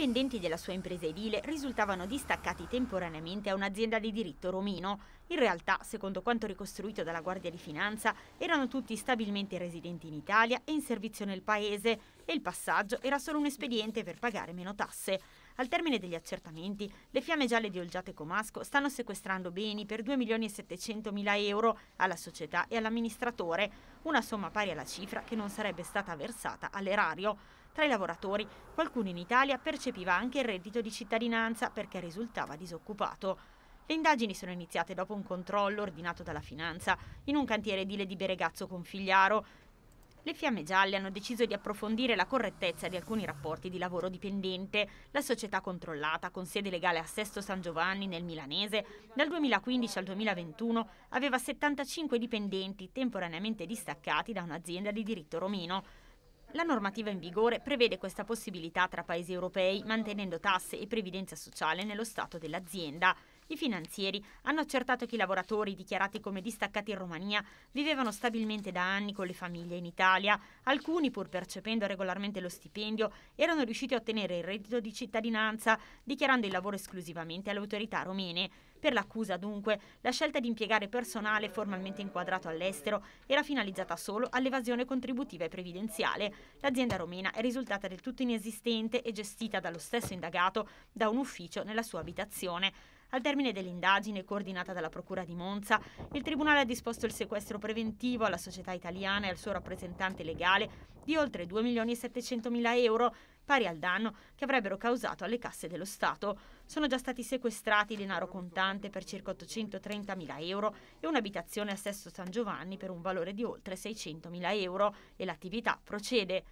dipendenti della sua impresa edile risultavano distaccati temporaneamente a un'azienda di diritto romino. In realtà, secondo quanto ricostruito dalla Guardia di Finanza, erano tutti stabilmente residenti in Italia e in servizio nel paese e il passaggio era solo un espediente per pagare meno tasse. Al termine degli accertamenti, le fiamme gialle di Olgiate Comasco stanno sequestrando beni per 2 milioni e 700 mila euro alla società e all'amministratore, una somma pari alla cifra che non sarebbe stata versata all'erario. Tra i lavoratori, qualcuno in Italia percepiva anche il reddito di cittadinanza perché risultava disoccupato. Le indagini sono iniziate dopo un controllo ordinato dalla Finanza in un cantiere edile di Beregazzo Configliaro. Le Fiamme Gialle hanno deciso di approfondire la correttezza di alcuni rapporti di lavoro dipendente. La società controllata, con sede legale a Sesto San Giovanni nel Milanese, dal 2015 al 2021 aveva 75 dipendenti temporaneamente distaccati da un'azienda di diritto romino. La normativa in vigore prevede questa possibilità tra paesi europei, mantenendo tasse e previdenza sociale nello stato dell'azienda. I finanzieri hanno accertato che i lavoratori dichiarati come distaccati in Romania vivevano stabilmente da anni con le famiglie in Italia. Alcuni, pur percependo regolarmente lo stipendio, erano riusciti a ottenere il reddito di cittadinanza, dichiarando il lavoro esclusivamente alle autorità romene. Per l'accusa, dunque, la scelta di impiegare personale formalmente inquadrato all'estero era finalizzata solo all'evasione contributiva e previdenziale. L'azienda romena è risultata del tutto inesistente e gestita dallo stesso indagato da un ufficio nella sua abitazione. Al termine dell'indagine coordinata dalla Procura di Monza, il Tribunale ha disposto il sequestro preventivo alla società italiana e al suo rappresentante legale di oltre 2 milioni e 700 mila euro, pari al danno che avrebbero causato alle casse dello Stato. Sono già stati sequestrati denaro contante per circa 830 mila euro e un'abitazione a Sesto San Giovanni per un valore di oltre 600 mila euro e l'attività procede.